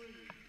Three.